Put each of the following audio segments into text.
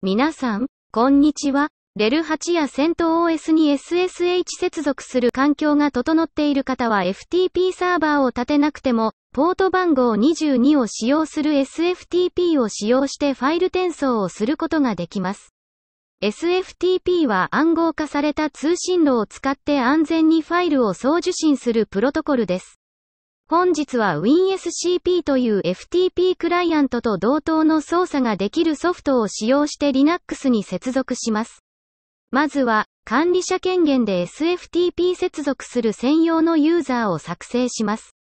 皆さん、こんにちは。レル8や CentOS に SSH 接続する環境が整っている方は FTP サーバーを立てなくても、ポート番号22を使用する SFTP を使用してファイル転送をすることができます。SFTP は暗号化された通信路を使って安全にファイルを送受信するプロトコルです。本日は WinSCP という FTP クライアントと同等の操作ができるソフトを使用して Linux に接続します。まずは、管理者権限で SFTP 接続する専用のユーザーを作成します。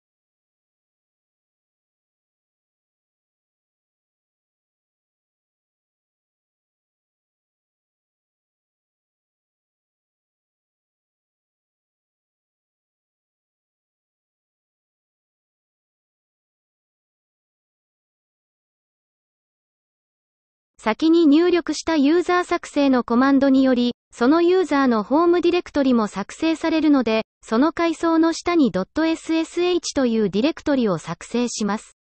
先に入力したユーザー作成のコマンドにより、そのユーザーのホームディレクトリも作成されるので、その階層の下に .ssh というディレクトリを作成します。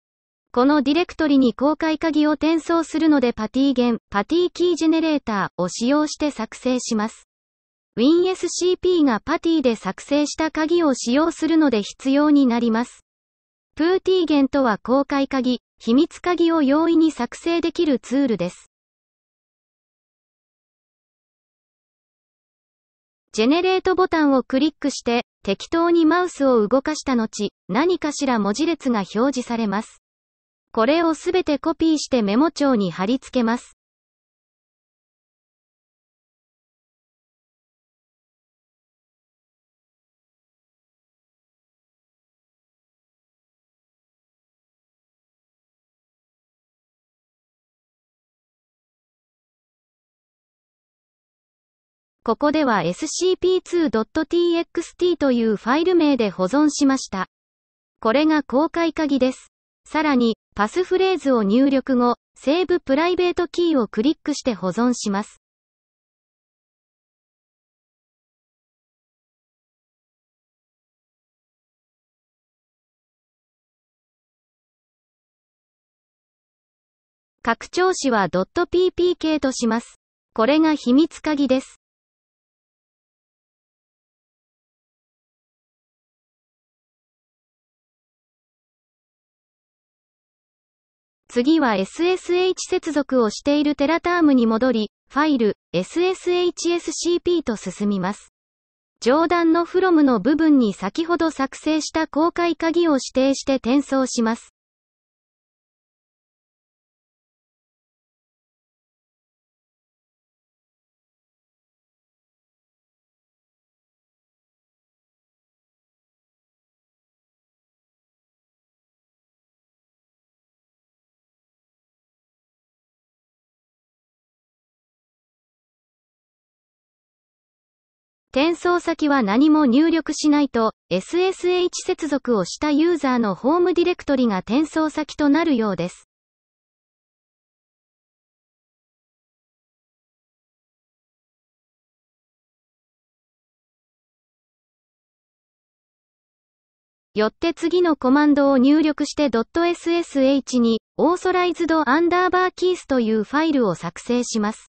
このディレクトリに公開鍵を転送するのでパティゲン、パティキージェネレーターを使用して作成します。WinSCP がパティで作成した鍵を使用するので必要になります。プーティーゲンとは公開鍵、秘密鍵を容易に作成できるツールです。ジェネレートボタンをクリックして、適当にマウスを動かした後、何かしら文字列が表示されます。これをすべてコピーしてメモ帳に貼り付けます。ここでは scp2.txt というファイル名で保存しました。これが公開鍵です。さらに、パスフレーズを入力後、 Save private key をクリックして保存します。拡張子は .ppk とします。これが秘密鍵です。次は SSH 接続をしているテラタームに戻り、ファイル、SSHSCP と進みます。上段の from の部分に先ほど作成した公開鍵を指定して転送します。転送先は何も入力しないと、SSH 接続をしたユーザーのホームディレクトリが転送先となるようです。よって次のコマンドを入力して .ssh に authorized underbar keys というファイルを作成します。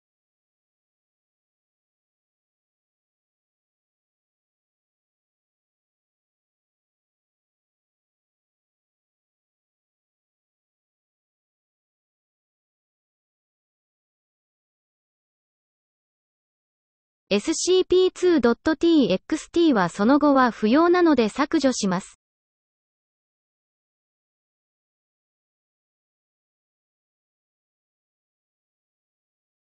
scp2.txt はその後は不要なので削除します。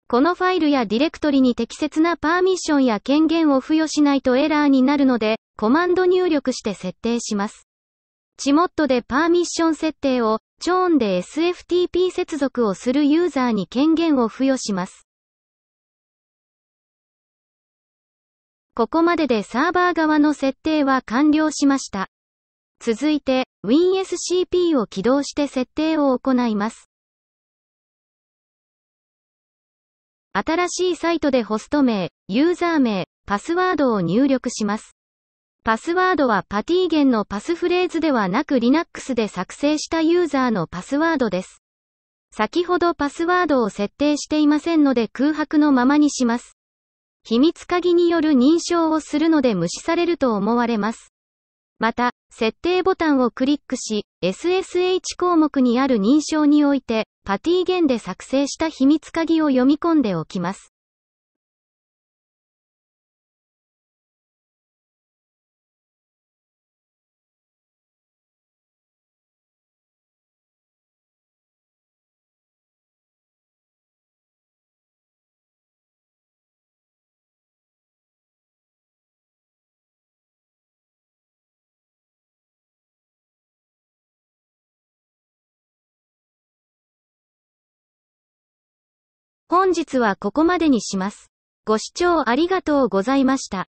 このファイルやディレクトリに適切なパーミッションや権限を付与しないとエラーになるので、コマンド入力して設定します。チモットでパーミッション設定を、チョーンで SFTP 接続をするユーザーに権限を付与します。ここまででサーバー側の設定は完了しました。続いて、WinSCP を起動して設定を行います。新しいサイトでホスト名、ユーザー名、パスワードを入力します。パスワードはパティゲンのパスフレーズではなく Linux で作成したユーザーのパスワードです。先ほどパスワードを設定していませんので空白のままにします。秘密鍵による認証をするので無視されると思われます。また、設定ボタンをクリックし、SSH 項目にある認証において、パティゲンで作成した秘密鍵を読み込んでおきます。本日はここまでにします。ご視聴ありがとうございました。